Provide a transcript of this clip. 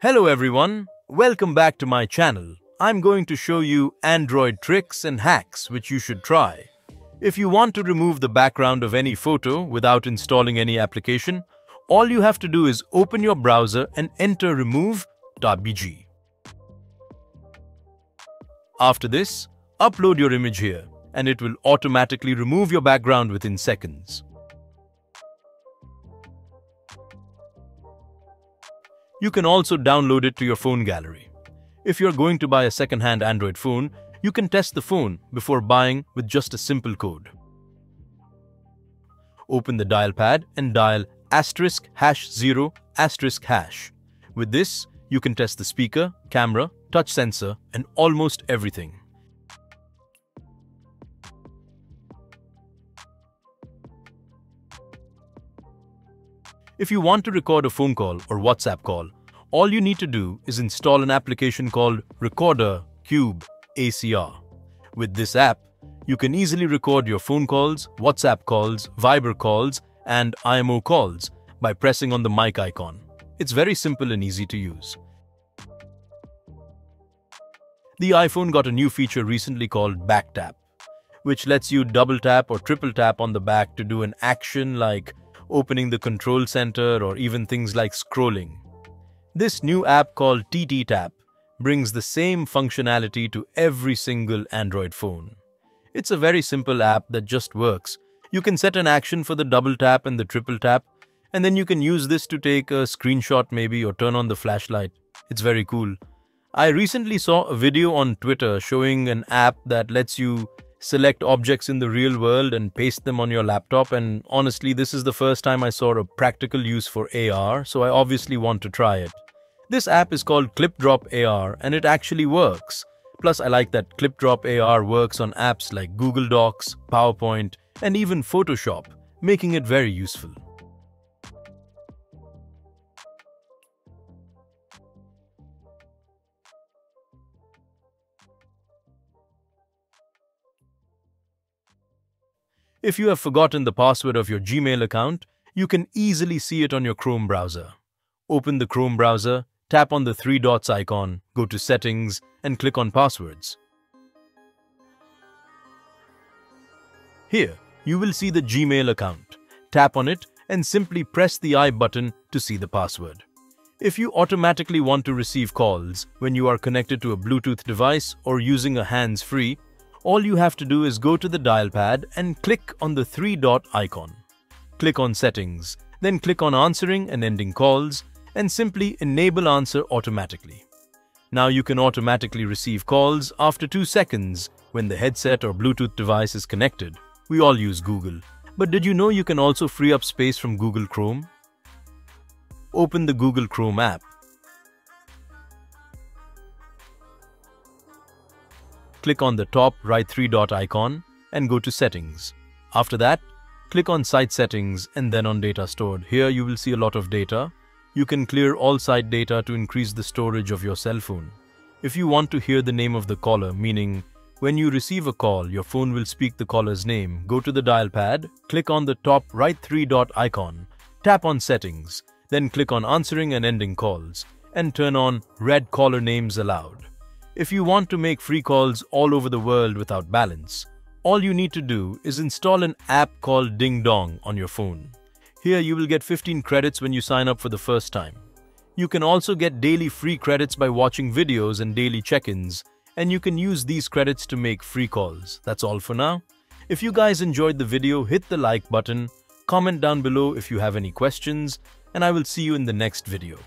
Hello everyone, welcome back to my channel. I'm going to show you Android tricks and hacks which you should try. If you want to remove the background of any photo without installing any application, all you have to do is open your browser and enter remove.bg. After this, upload your image here and it will automatically remove your background within seconds. You can also download it to your phone gallery. If you're going to buy a second-hand Android phone, you can test the phone before buying with just a simple code. Open the dial pad and dial asterisk hash 0 asterisk hash. With this, you can test the speaker, camera, touch sensor, and almost everything. If you want to record a phone call or WhatsApp call, all you need to do is install an application called Recorder Cube ACR. With this app, you can easily record your phone calls, WhatsApp calls, Viber calls, and IMO calls by pressing on the mic icon. It's very simple and easy to use. The iPhone got a new feature recently called Back Tap, which lets you double tap or triple tap on the back to do an action like opening the control center, or even things like scrolling. This new app called TT Tap brings the same functionality to every single Android phone. It's a very simple app that just works. You can set an action for the double tap and the triple tap, and then you can use this to take a screenshot maybe or turn on the flashlight. It's very cool. I recently saw a video on Twitter showing an app that lets you select objects in the real world and paste them on your laptop. And honestly, this is the first time I saw a practical use for AR, so I obviously want to try it. This app is called ClipDrop AR and it actually works. Plus, I like that ClipDrop AR works on apps like Google Docs, PowerPoint, and even Photoshop, making it very useful. If you have forgotten the password of your Gmail account, you can easily see it on your Chrome browser. Open the Chrome browser, tap on the three dots icon, go to Settings, and click on Passwords. Here, you will see the Gmail account. Tap on it and simply press the I button to see the password. If you automatically want to receive calls when you are connected to a Bluetooth device or using a hands-free, all you have to do is go to the dial pad and click on the three dot icon. Click on Settings, then click on Answering and Ending Calls, and simply enable answer automatically. Now you can automatically receive calls after 2 seconds when the headset or Bluetooth device is connected. We all use Google. But did you know you can also free up space from Google Chrome? Open the Google Chrome app click on the top right three dot icon and go to Settings. After that, click on Site Settings and then on Data Stored. Here you will see a lot of data. You can clear all site data to increase the storage of your cell phone. If you want to hear the name of the caller, meaning when you receive a call, your phone will speak the caller's name, go to the dial pad, click on the top right three dot icon, tap on Settings, then click on Answering and Ending Calls, and turn on red Caller Names Aloud. If you want to make free calls all over the world without balance, all you need to do is install an app called Dingtone on your phone. Here you will get 15 credits when you sign up for the first time. You can also get daily free credits by watching videos and daily check-ins, and you can use these credits to make free calls. That's all for now. If you guys enjoyed the video, hit the like button, comment down below if you have any questions, and I will see you in the next video.